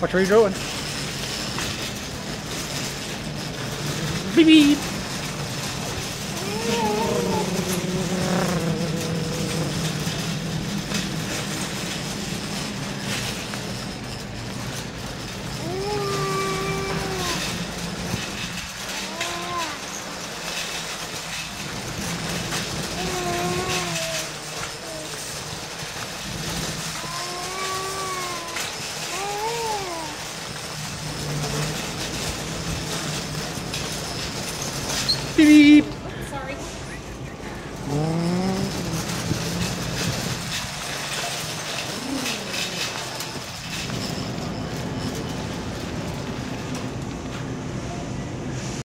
Watch where you're going. Beep beep. Beep. Sorry. Oh.